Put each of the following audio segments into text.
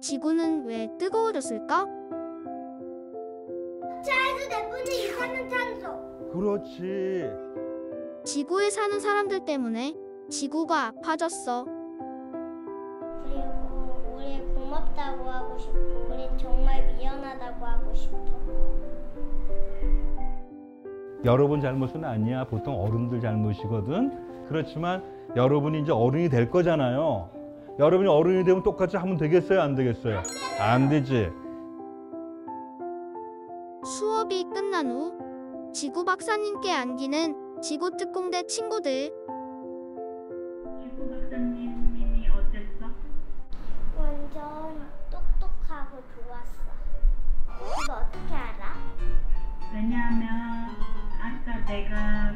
지구는 왜 뜨거워졌을까? 차에서 내뿜는 이산화탄소. 그렇지. 지구에 사는 사람들 때문에 지구가 아파졌어. 그리고 우리 고맙다고 하고 싶고, 우린 정말 미안하다고 하고 싶어. 여러분 잘못은 아니야. 보통 어른들 잘못이거든. 그렇지만 여러분이 이제 어른이 될 거잖아요. 여러분이 어른이 되면 똑같이 하면 되겠어요? 안 되겠어요? 안 되지. 수업이 끝난 후 지구 박사님께 안기는 지구 특공대 친구들. 지구 박사님이 어땠어? 완전 똑똑하고 좋았어. 이거 어떻게 알아? 왜냐하면 아까 내가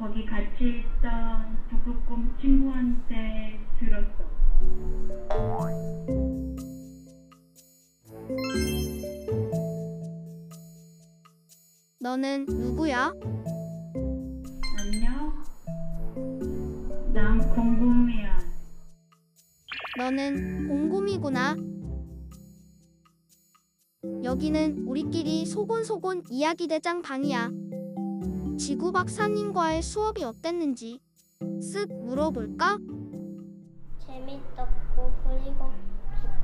거기 같이 있던 북극곰 친구한테 들었어. 너는 누구야? 안녕. 난 공공이야. 너는 곰곰이구나. 여기는 우리끼리 소곤소곤 이야기 대장 방이야. 지구 박사님과의 수업이 어땠는지 쓱 물어볼까? 재밌었고, 그리고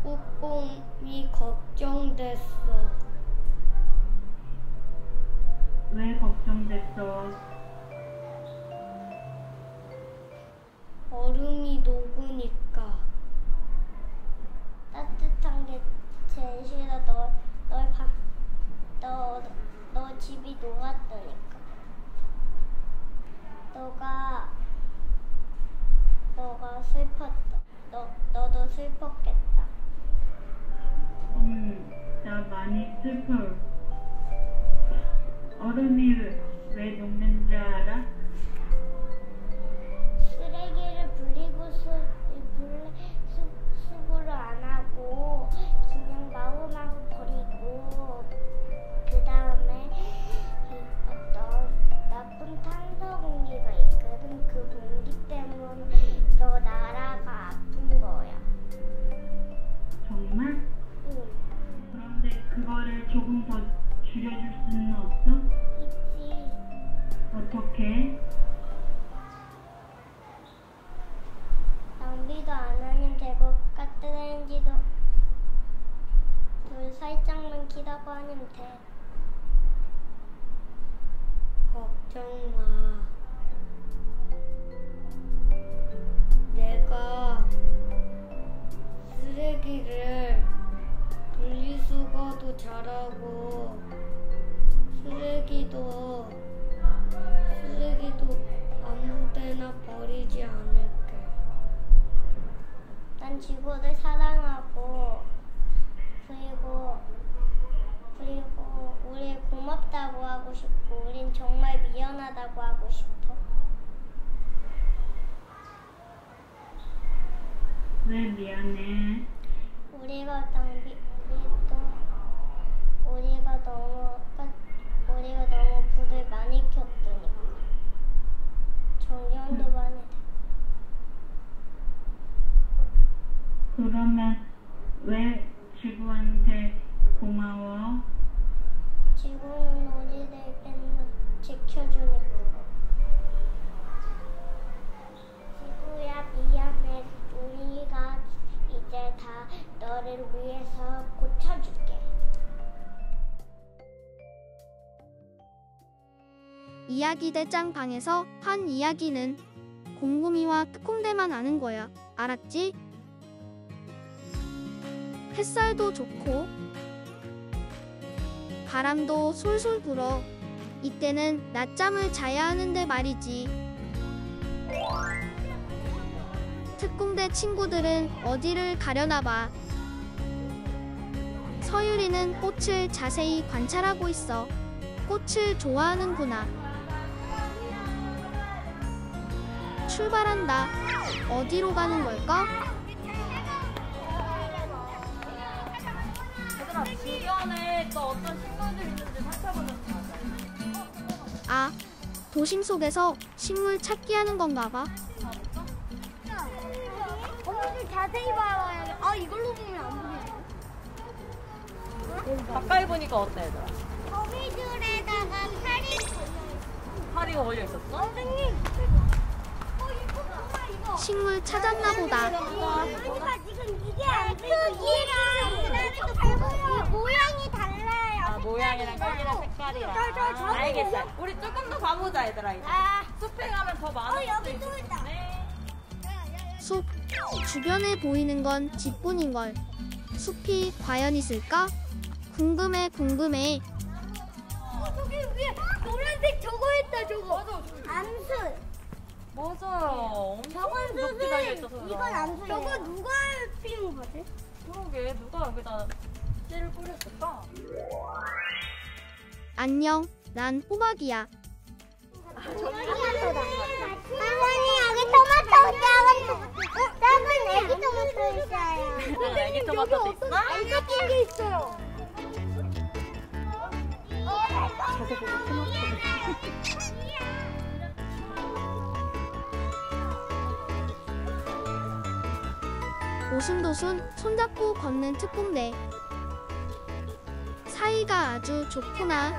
북극곰이 걱정됐어. 왜 걱정됐어? 키다고 하면 돼. 걱정 마. 내가 쓰레기를 분리수거도 잘하고 쓰레기도 왜 미안해? 우리가 낭비 우리도 우리가 너무 까- 우리가 너무 불을 많이 켰으니까 정전도 많이 돼. 그러면 왜 지구한테 고마워? 지구는 우리를 맨날 지켜주니까. 이제 다 너를 위해서 고쳐줄게. 이야기 대장 방에서 한 이야기는 곰곰이와 특공대만 아는 거야. 알았지? 햇살도 좋고 바람도 솔솔 불어. 이때는 낮잠을 자야 하는데 말이지. 특공대 친구들은 어디를 가려나 봐. 서유리는 꽃을 자세히 관찰하고 있어. 꽃을 좋아하는구나. 출발한다. 어디로 가는 걸까? 얘들아 주변에 또 어떤 식물들 있는지 살펴보면 아, 도심 속에서 식물 찾기 하는 건가 봐. 자세히 봐야 아 이걸로 보면 가까이 보니까 어때 얘들아? 거미줄에다가 파리. 파리가 걸려 있었어? 선생님. 어 이거 봐봐 이거. 식물 찾았나 보다. 그러니까 지금 이게 안 크기랑 그다음에 모양이 달라요. 아 모양이랑 크기랑 색깔이랑 저, 저, 저, 알겠어 우리 조금 더 가보자 얘들아 이제 아. 숲에 가면 더 많을 어, 여기 또 있다. 주변에 보이는 건 집뿐인걸. 숲이 과연 있을까? 궁금해, 궁금해. 저기 위에 노란색 저거 있다 저거. 암수. 맞아요 엄청 저건 높이 달려 수술. 있어서 이건 암수. 저거 누가 피운 거지? 그러게 누가 여기다 씨를 뿌렸을까? 안녕, 난 호박이야. 할머니 오순도순 손잡고 걷는 특공대. 사이가 아주 좋구나.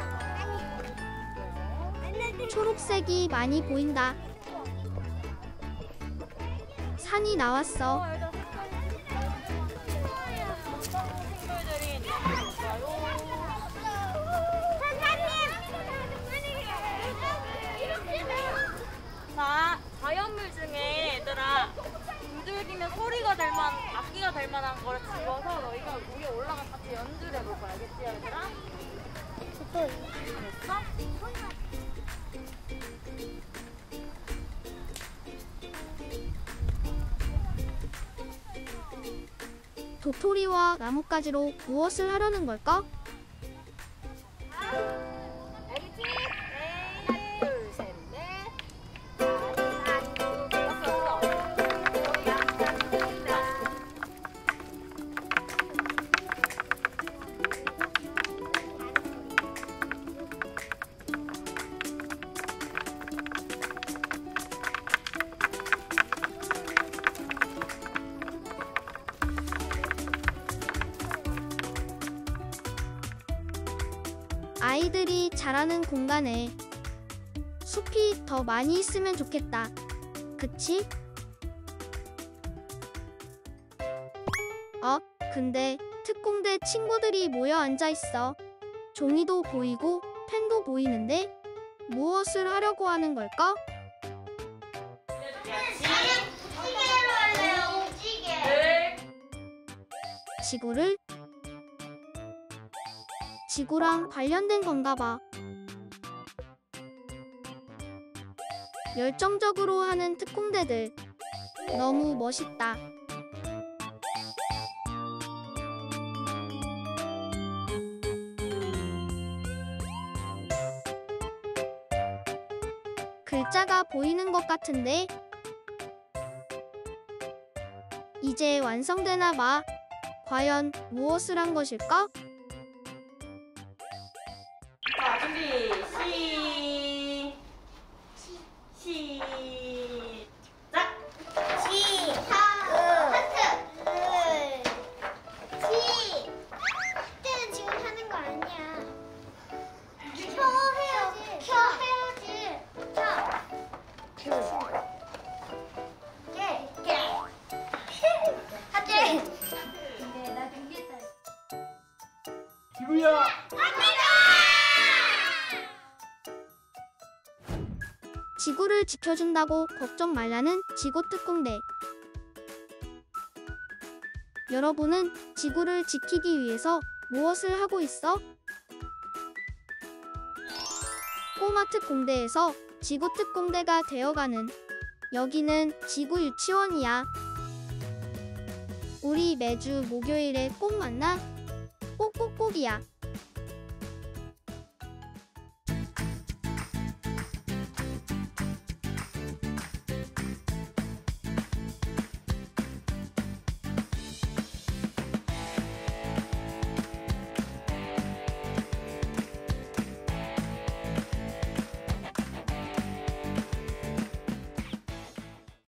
초록색이 많이 보인다. 산이 나왔어. 자, 자연물 중에 얘들아 두들기면 소리가 될 만, 악 될 만한 거를 집어서 너희가 위에 올라가서 같이 연주를 해볼 거야. 알겠지, 얘들아? 됐어? 도토리와 나뭇가지로 무엇을 하려는 걸까? 아이들이 자라는 공간에 숲이 더 많이 있으면 좋겠다. 그치? 어, 근데 특공대 친구들이 모여 앉아 있어. 종이도 보이고 펜도 보이는데 무엇을 하려고 하는 걸까? 지구를 지구랑 관련된 건가 봐. 열정적으로 하는 특공대들. 너무 멋있다. 글자가 보이는 것 같은데. 이제 완성되나 봐. 과연 무엇을 한 것일까? 지구야. 지구를 지켜준다고 걱정 말라는 지구 특공대. 여러분은 지구를 지키기 위해서 무엇을 하고 있어? 꼬마 특공대에서 지구 특공대가 되어가는 여기는 지구 유치원이야. 우리 매주 목요일에 꼭 만나. 꼭꼭꼭이야.